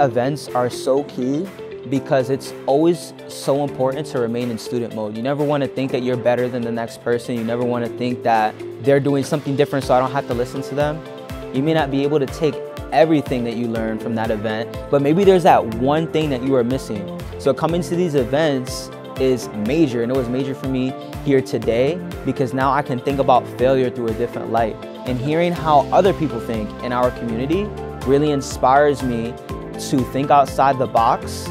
events are so key because it's always so important to remain in student mode. You never want to think that you're better than the next person. You never want to think that they're doing something different so I don't have to listen to them. You may not be able to take everything that you learned from that event, but maybe there's that one thing that you are missing. So coming to these events is major and it was major for me here today because now I can think about failure through a different light. And hearing how other people think in our community really inspires me to think outside the box